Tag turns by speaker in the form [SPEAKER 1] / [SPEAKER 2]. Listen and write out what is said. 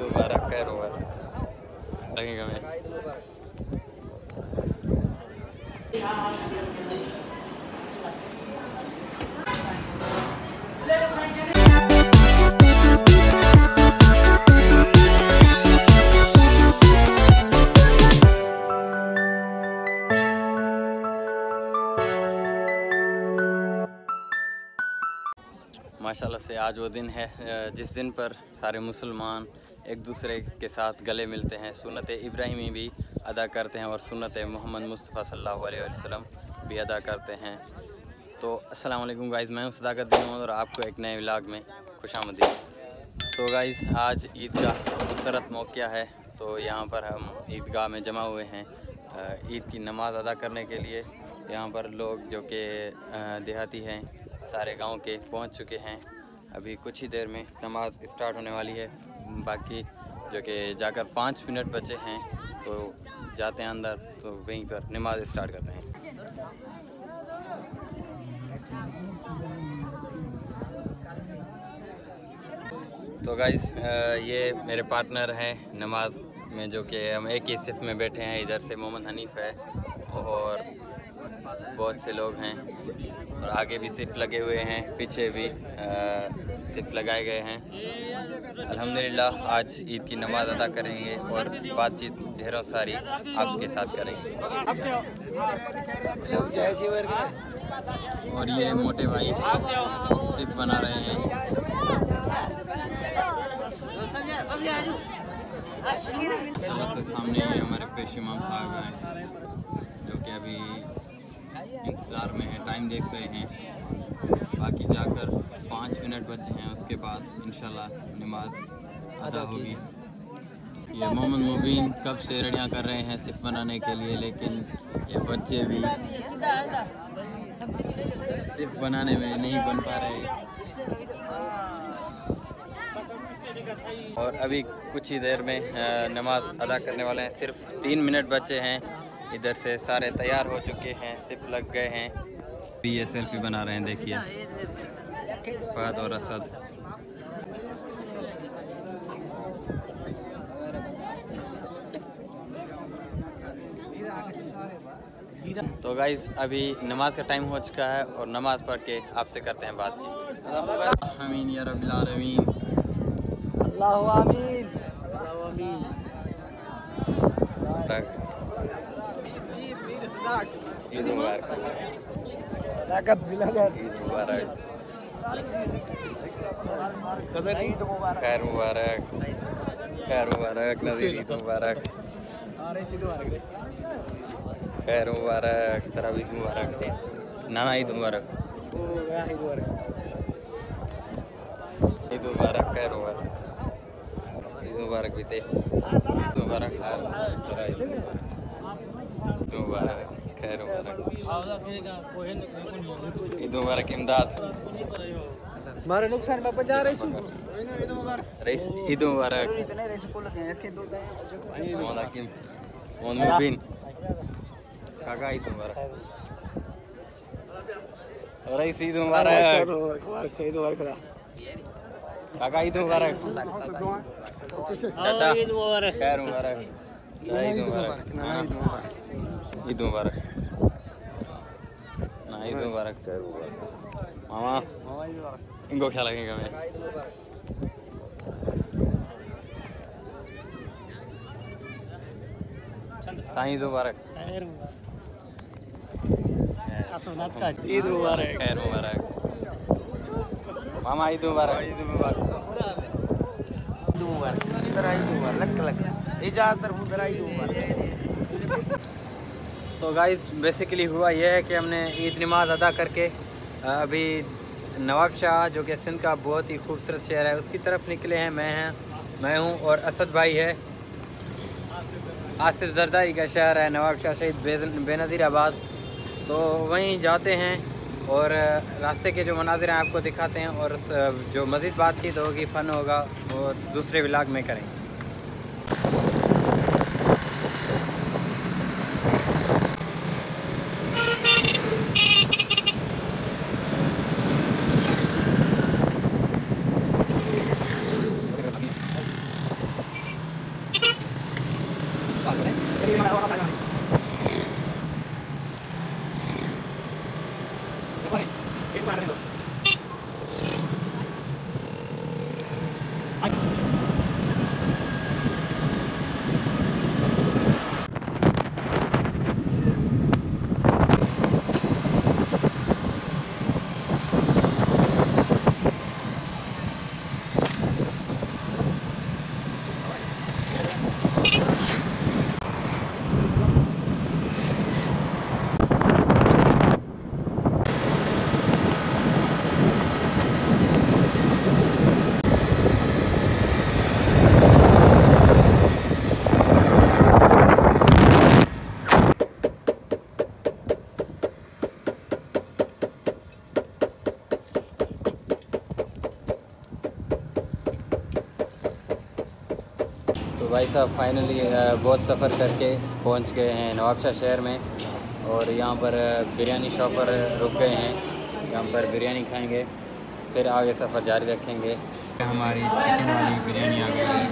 [SPEAKER 1] दोबारा खैर होगा लगेगा मैं माशाल्लाह से आज वो दिन है, जिस दिन पर सारे मुसलमान एक दूसरे के साथ गले मिलते हैं। सुनत इब्राहिमी भी अदा करते हैं और सुनत मोहम्मद मुस्तफ़ा सल्लल्लाहु अलैहि वसल्लम भी अदा करते हैं। तो अस्सलाम वालेकुम गाइस, मैं हूँ सदाकत दिन और आपको एक नए व्लॉग में खुश आमदीद। तो गाइस, आज ईद का मुसरत मौक़ है तो यहाँ पर हम ईदगाह में जमा हुए हैं। ईद की नमाज़ अदा करने के लिए यहाँ पर लोग जो कि देहाती हैं, सारे गाँव के पहुँच चुके हैं। अभी कुछ ही देर में नमाज़ स्टार्ट होने वाली है। बाकी जो कि जाकर पाँच मिनट बचे हैं तो जाते हैं अंदर तो वहीं पर नमाज़ स्टार्ट करते हैं। तो गाइस ये मेरे पार्टनर हैं नमाज़ में, जो कि हम एक ही सिफ में बैठे हैं, इधर से मोहम्मद हनीफ है और बहुत से लोग हैं और आगे भी सिफ लगे हुए हैं, पीछे भी सिफ लगाए गए हैं। अल्हम्दुलिल्लाह, आज ईद की नमाज़ अदा करेंगे और बातचीत ढेरों सारी आपके साथ करेंगे। और ये मोटे भाई सिफ बना रहे हैं। से सामने ये हमारे पेश इमाम साहब हैं, जो कि अभी इंतज़ार में है टाइम देख रहे हैं। बाकी जाकर पाँच मिनट बचे हैं उसके बाद इंशाल्लाह नमाज़ अदा होगी। ये मोहम्मद मुबीन कब से रेडियाँ कर रहे हैं सिर्फ़ बनाने के लिए लेकिन ये बच्चे भी सिर्फ़ बनाने में नहीं बन पा रहे। और अभी कुछ ही देर में नमाज़ अदा करने वाले हैं। सिर्फ़ तीन मिनट बचे हैं। इधर से सारे तैयार हो चुके हैं सिर्फ़ लग गए हैं। अभी ये सेल्फी बना रहे हैं देखिए। फहद और असद। तो गाइज़ अभी नमाज़ का टाइम हो चुका है और नमाज़ पढ़ के आपसे करते हैं बातचीत। आमीन या रब्बिल
[SPEAKER 2] अल्लाह आमीन।
[SPEAKER 1] ईद मुबारक। ईद मुबारक। खैर मुबारक। खैर मुबारक नज़ीर ईद मुबारक।
[SPEAKER 2] सीधे मुबारक रे।
[SPEAKER 1] खैर मुबारक तरह ईद मुबारक। नाना ईद मुबारक।
[SPEAKER 2] ईद मुबारक।
[SPEAKER 1] खैर मुबारक। ईद मुबारक बीते ईद मुबारक। ईद मुबारक। खैर मुबारक। ईद मुबारक इमदाद।
[SPEAKER 2] मारे नुकसान में पंजा रही सी
[SPEAKER 1] रईस ईद मुबारक
[SPEAKER 2] इतने रही स्कूल के अखे दो
[SPEAKER 1] मोहम्मद हकीम मोहम्मद मुबीन काका ईद मुबारक रईस ईद मुबारक
[SPEAKER 2] मुबारक ईद मुबारक
[SPEAKER 1] काका ईद मुबारक चाचा खैर मुबारक चाचा, ईद मुबारक हाँ, ईद मुबारक ना ईद मुबारक मामा इनको क्या लगेगा मैं साईं ईद मुबारक
[SPEAKER 2] ईद मुबारक
[SPEAKER 1] खैर मुबारक मामा ईद मुबारक ईद मुबारक
[SPEAKER 2] ईद मुबारक तेरा ईद मुबारक लक लक इजाज़त ईद मुबारक
[SPEAKER 1] तो गाइस बेसिकली हुआ यह है कि हमने ईद नमाज़ अदा करके अभी नवाब शाह, जो कि सिंध का बहुत ही खूबसूरत शहर है, उसकी तरफ़ निकले हैं। मैं हैं, मैं हूँ और असद भाई है। आसिफ जरदारी का शहर है, नवाब शाह शहीद बेनज़ीर आबाद। तो वहीं जाते हैं और रास्ते के जो मनाजिर हैं, आपको दिखाते हैं और जो मज़ीद बातचीत होगी, फ़न होगा वो दूसरे विलाग में करेंगे तो भाई साहब फाइनली बहुत सफ़र करके पहुँच गए हैं नवाबशाह शहर में और यहाँ पर बिरयानी शॉप पर रुक गए हैं। यहाँ पर बिरयानी खाएँगे, फिर आगे सफ़र जारी रखेंगे। हमारी चिकन वाली बिरयानी आ गई है।